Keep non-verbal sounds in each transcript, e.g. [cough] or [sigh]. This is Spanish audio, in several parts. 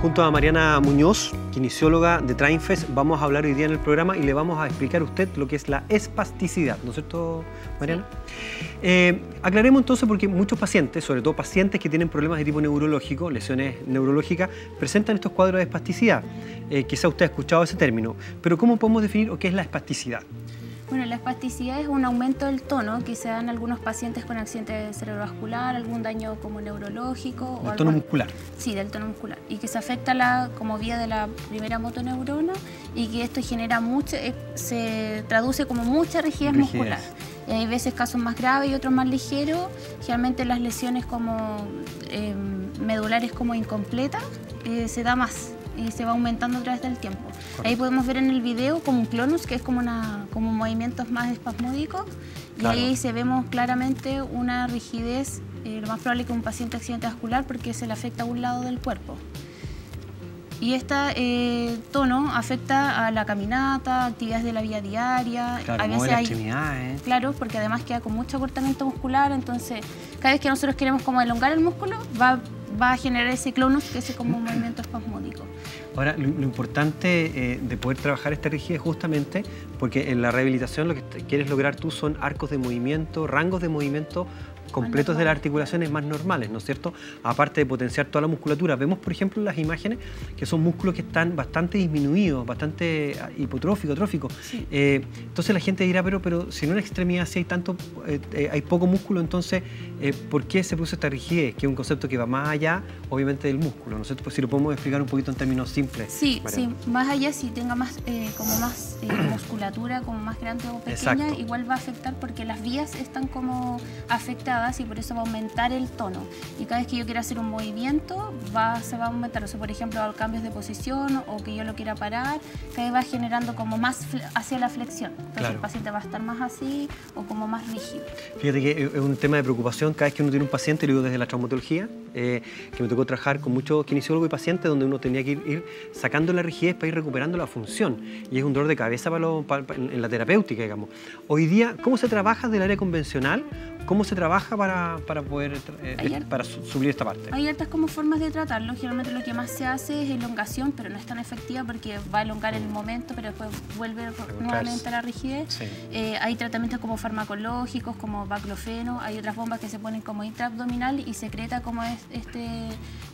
Junto a Mariana Muñoz, kinesióloga de Trainfest, vamos a hablar hoy día en el programa y le vamos a explicar a usted lo que es la espasticidad, ¿no es cierto, Mariana? Eh, aclaremos entonces porque muchos pacientes, sobre todo pacientes que tienen problemas de tipo neurológico, lesiones neurológicas, presentan estos cuadros de espasticidad. Eh, quizá usted ha escuchado ese término, pero ¿cómo podemos definir qué es la espasticidad? Bueno, la espasticidad es un aumento del tono que se da en algunos pacientes con accidente cerebrovascular, algún daño como neurológico. ¿Del tono muscular? Sí, del tono muscular. Y que se afecta la, como vía de la primera motoneurona y que esto genera mucho, eh, se traduce como mucha rigidez, muscular. Y hay veces casos más graves y otros más ligeros. Generalmente las lesiones como eh, medulares como incompletas eh, se da más y se va aumentando a través del tiempo. Ahí podemos ver en el video como un clonus, que es como, una, como movimientos más espasmódicos, y ahí se vemos claramente una rigidez, eh, lo más probable que un paciente accidente vascular porque se le afecta a un lado del cuerpo. Y este eh, tono afecta a la caminata, actividades de la vida diaria. Claro, a veces hay, Claro, porque además queda con mucho acortamiento muscular, entonces cada vez que nosotros queremos como elongar el músculo, va, va a generar ese clonus, que es como un movimiento espasmódico. Ahora, lo, importante eh, de poder trabajar esta rigidez justamente porque en la rehabilitación lo que quieres lograr tú son arcos de movimiento, rangos de movimiento completos de las articulaciones más normales, ¿no es cierto? Aparte de potenciar toda la musculatura. Vemos, por ejemplo, en las imágenes que son músculos que están bastante disminuidos, bastante ah, hipotróficos, tróficos. Eh, entonces la gente dirá, pero, pero si en una extremidad sí hay tanto, eh, eh, hay poco músculo, entonces, ¿por qué se produce esta rigidez? Que es un concepto que va más allá, obviamente, del músculo, ¿no es cierto? Pues si lo podemos explicar un poquito en términos simples. Sí, sí, más allá si tenga más, como más [clears throat] musculatura, como más grande o pequeña, igual va a afectar porque las vías están como afectadas y por eso va a aumentar el tono. Y cada vez que yo quiera hacer un movimiento, va, se va a aumentar. O sea, por ejemplo, cambios de posición o que yo lo quiera parar, cada vez va generando como más hacia la flexión. Entonces el paciente va a estar más así o como más rígido. Fíjate que es un tema de preocupación cada vez que uno tiene un paciente, lo digo desde la traumatología, eh, que me tocó trabajar con muchos kinesiólogos y pacientes donde uno tenía que ir, sacando la rigidez para ir recuperando la función. Y es un dolor de cabeza para, en la terapéutica, digamos. Hoy día, ¿cómo se trabaja del área convencional ¿Cómo se trabaja para, para poder eh, para subir esta parte? Hay altas como formas de tratarlo. Generalmente lo que más se hace es elongación, pero no es tan efectiva porque va a elongar en el momento, pero después vuelve nuevamente a la rigidez. Eh, hay tratamientos como farmacológicos, como baclofeno. Hay otras bombas que se ponen como intraabdominal y secreta como es este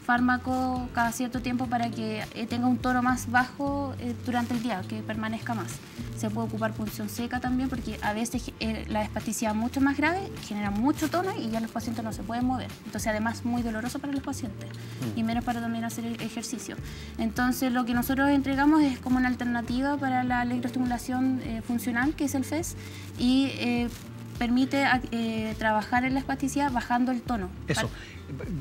fármaco cada cierto tiempo para que eh, tenga un tono más bajo durante el día, que permanezca más. Se puede ocupar punción seca también porque a veces la espasticidad mucho más grave genera mucho tono y ya los pacientes no se pueden mover. Entonces, además, muy doloroso para los pacientes y mm. menos para también hacer ejercicio. Entonces, lo que nosotros entregamos es como una alternativa para la electroestimulación eh, funcional, que es el FES, y eh, permite eh, trabajar en la espasticidad bajando el tono. Eso.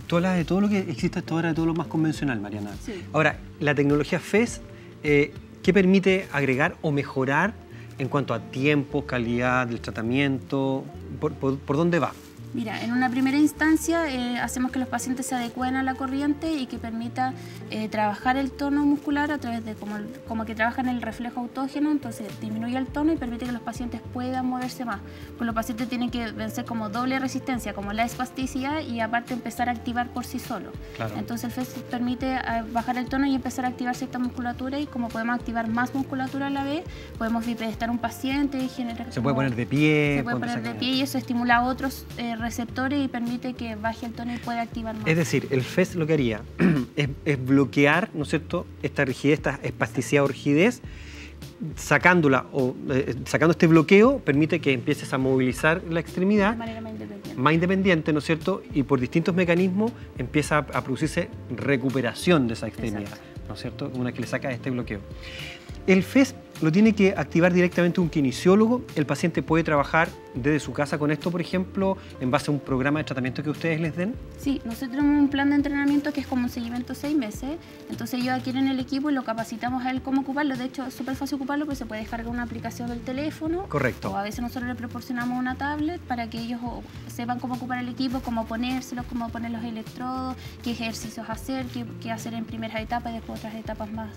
Tú hablas de todo lo que existe hasta ahora, de todo lo más convencional, Mariana. Ahora, la tecnología FES, ¿qué permite agregar o mejorar en cuanto a tiempo, calidad del tratamiento? ¿Por, dónde va? Mira, en una primera instancia eh, hacemos que los pacientes se adecuen a la corriente y que permita eh, trabajar el tono muscular a través de como, como que trabajan el reflejo autógeno, entonces disminuye el tono y permite que los pacientes puedan moverse más. Pues los pacientes tienen que vencer como doble resistencia, como la espasticidad y aparte empezar a activar por sí solo. Entonces el FES permite eh, bajar el tono y empezar a activar cierta musculatura y como podemos activar más musculatura a la vez, podemos bipedestar un paciente y generar... Se puede poner de pie. Se puede poner de pie y eso estimula a otros receptores y permite que baje el tono y pueda activar más. Es decir, el FES lo que haría [clears throat] es, bloquear, ¿no es cierto?, esta rigidez, esta espasticidad o rigidez, sacándola o eh, sacando este bloqueo permite que empieces a movilizar la extremidad de manera más independiente. más independiente, ¿no es cierto? Y por distintos mecanismos empieza a, producirse recuperación de esa extremidad, ¿no es cierto? Una que le saca este bloqueo. El FES lo tiene que activar directamente un kinesiólogo. El paciente puede trabajar desde su casa con esto, por ejemplo, en base a un programa de tratamiento que ustedes les den. Sí, nosotros tenemos un plan de entrenamiento que es como un seguimiento seis meses. Entonces ellos adquieren el equipo y lo capacitamos a él cómo ocuparlo. De hecho, es súper fácil ocuparlo porque se puede descargar una aplicación del teléfono. Correcto. O a veces nosotros le proporcionamos una tablet para que ellos sepan cómo ocupar el equipo, cómo ponérselos, cómo poner los electrodos, qué ejercicios hacer, qué, hacer en primeras etapas y después otras etapas más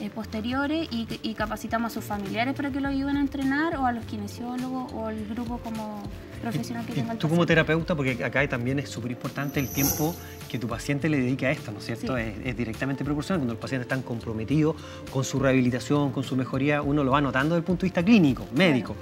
eh, posteriores y, y capacitamos a sus familiares para que lo ayuden a entrenar o a los kinesiólogos o el grupo como profesional que tenga el Tú como terapeuta, porque acá también es súper importante el tiempo que tu paciente le dedica a esto, ¿no es cierto? Es, directamente proporcional. Cuando los pacientes están comprometidos con su rehabilitación, con su mejoría, uno lo va notando desde el punto de vista clínico, médico.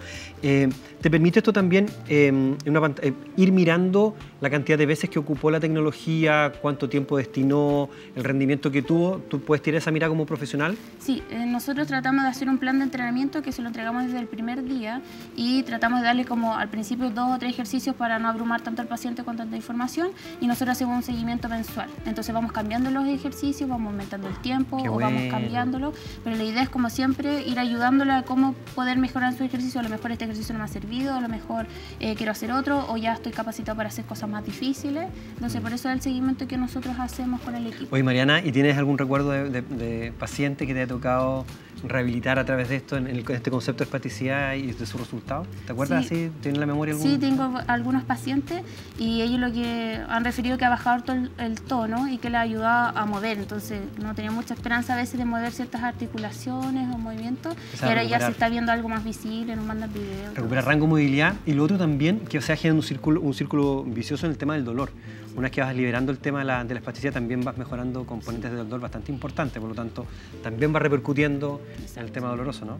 Eh, ¿Te permite esto también eh, eh, ir mirando la cantidad de veces que ocupó la tecnología, cuánto tiempo destinó, el rendimiento que tuvo? ¿Tú puedes tirar esa mirada como profesional? Sí, nosotros tratamos de hacer un plan de entrenamiento que se lo entregamos desde el primer día y tratamos de darle como al principio dos o tres ejercicios para no abrumar tanto al paciente con tanta información y nosotros hacemos un seguimiento mensual. Entonces vamos cambiando los ejercicios, vamos aumentando el tiempo o vamos cambiándolo, pero la idea es como siempre ir ayudándole a cómo poder mejorar su ejercicio. A lo mejor este ejercicio no me ha servido, a lo mejor eh, quiero hacer otro o ya estoy capacitado para hacer cosas más difíciles. Entonces por eso es el seguimiento que nosotros hacemos con el equipo. Oye Mariana, ¿y tienes algún recuerdo de, paciente que te haya tocado rehabilitar a través de esto, en, este concepto de espasticidad y de su resultado? ¿Te acuerdas sí. ¿Tienes la memoria algún? Sí, tengo algunos pacientes y ellos lo que han referido que ha bajado todo el, el tono y que le ayuda a mover. Entonces no tenía mucha esperanza a veces de mover ciertas articulaciones o movimientos. y ahora ya se está viendo algo más visible, nos mandan videos. Recuperar rango movilidad y lo otro también que o sea genera un círculo, un círculo vicioso en el tema del dolor. Una vez que vas liberando el tema de la, de la espasticidad, también vas mejorando componentes de dolor bastante importantes, por lo tanto, también va repercutiendo en el tema doloroso, ¿no?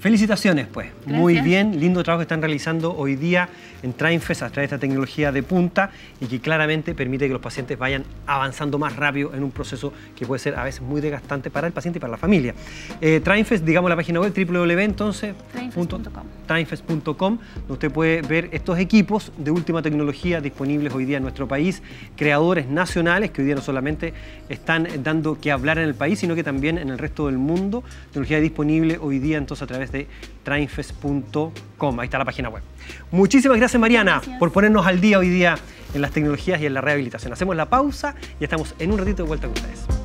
Felicitaciones, pues. Muy bien, lindo trabajo que están realizando hoy día en Trainfest a través de esta tecnología de punta y que claramente permite que los pacientes vayan avanzando más rápido en un proceso que puede ser a veces muy desgastante para el paciente y para la familia. Eh, Trainfest, digamos la página web www entonces trainfest.com, donde usted puede ver estos equipos de última tecnología disponibles hoy día en nuestro país, creadores nacionales que hoy día no solamente están dando que hablar en el país, sino que también en el resto del mundo. Tecnología disponible hoy día entonces a través de trainfest.com. Ahí está la página web. Muchísimas gracias Mariana por ponernos al día hoy día en las tecnologías y en la rehabilitación. Hacemos la pausa y estamos en un ratito de vuelta con ustedes.